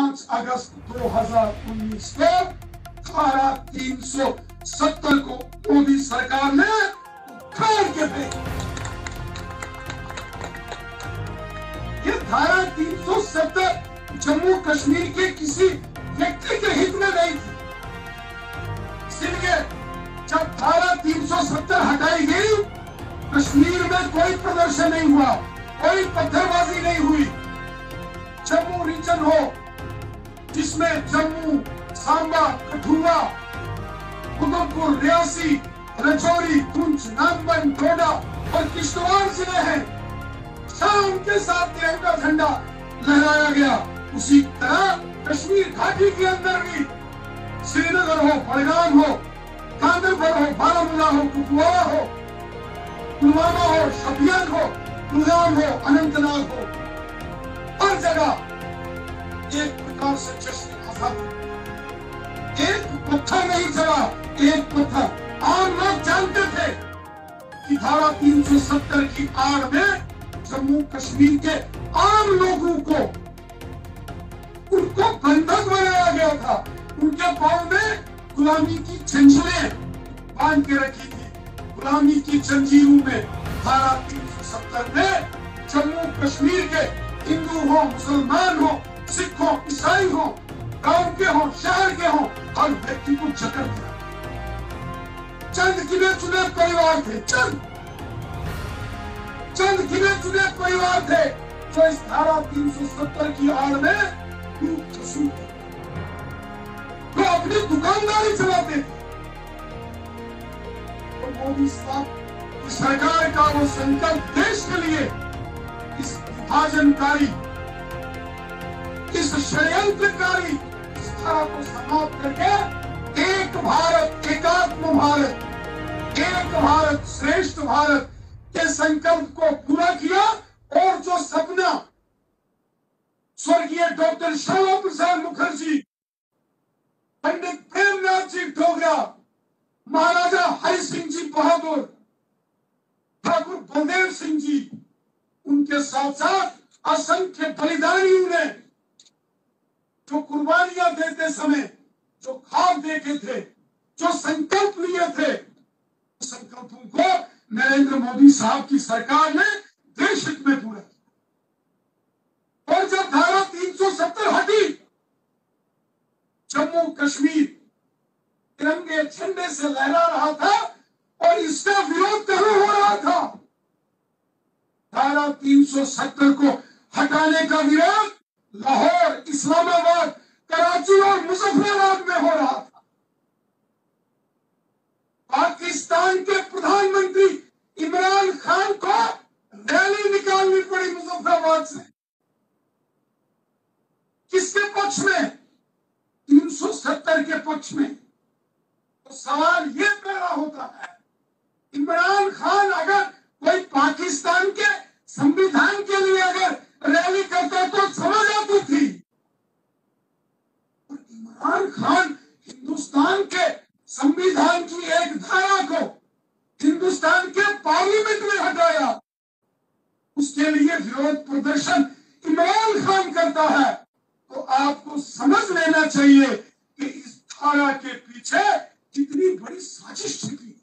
पाँच अगस्त 2019 को धारा 370 को मोदी सरकार ने उखाड़ के फेंका ये धारा 370 जम्मू कश्मीर के किसी व्यक्ति के हित में नहीं थी। इसलिए जब धारा 370 हटाई गई, कश्मीर में कोई प्रदर्शन नहीं हुआ, कोई पत्थरबाजी नहीं हुई। जम्मू रीजन हो जिसमें जम्मू, सांबा, कठुआ, उधमपुर, रियासी, रजौरी पुंछ नामबन डोडा और किश्तवाड़ ज़िले हैं। शाम के साथ तिरंगा झंडा लहराया गया। उसी तरह कश्मीर घाटी के अंदर भी श्रीनगर हो बड़गाम हो गांधरबल हो, बारामूला हो, कुपवाड़ा हो, पुलवामा हो शपियान हो, कुलगाम हो, अनंतनाग हो, हर जगह एक प्रकार से जश्न एक पत्थर नहीं चला एक पत्थर आम लोग जानते थे कि धारा 370 की आड़ में जम्मू कश्मीर के आम लोगों को, उनको बंधक बनाया गया था। उनके पाँव में गुलामी की जंजीरें बाँध के रखी थी। गुलामी की जंजीरों में धारा 370 में जम्मू कश्मीर के हिंदू हो, मुसलमान हो सिख हो ईसाई हो, गाँव के हो, शहर के हो, हर व्यक्ति को जकड़ दिया। चंद गिने चुने परिवार थे, चंद। चंद गिने चुने परिवार थे, जो इस धारा 370 की आड़ में वो अपनी दुकानदारी चलाते थे। तो मोदी साहब की सरकार का वो संकल्प देश के लिए इस विभाजनकारी इस षड्यंत्रकारी धारा को समाप्त करके एक भारत एकात्म भारत, एक भारत, श्रेष्ठ भारत के संकल्प को पूरा किया और जो सपना स्वर्गीय डॉक्टर श्यामा प्रसाद मुखर्जी, पंडित प्रेमनाथ जी डोगरा, महाराजा हरि सिंह जी बहादुर, ठाकुर बलदेव सिंह जी, उनके साथ साथ असंख्य बलिदानियों ने जो कुर्बानियाँ देते समय, जो खाब देखे थे, जो संकल्प लिए थे संकल्पों को नरेंद्र मोदी साहब की सरकार ने देश हित में पूरा किया। और जब धारा 370 हटी जम्मू कश्मीर तिरंगे झंडे से लहरा रहा था और इसका विरोध कहाँ हो रहा था। धारा 370 को हटाने का विरोध लाहौर, इस्लामाबाद, कराची और मुजफ्फराबाद में हो रहा था। पाकिस्तान के प्रधानमंत्री इमरान खान को रैली निकालनी पड़ी मुजफ्फराबाद से। किसके पक्ष में? 370 के पक्ष में। तो सवाल ये पैदा होता है, इमरान खान अगर कोई पाकिस्तान के संविधान के लिए अगर खान हिंदुस्तान के संविधान की एक धारा को हिंदुस्तान के पार्लियामेंट में हटाया। उसके लिए विरोध प्रदर्शन इमरान खान करता है। तो आपको समझ लेना चाहिए कि इस धारा के पीछे कितनी बड़ी साजिश छिपी।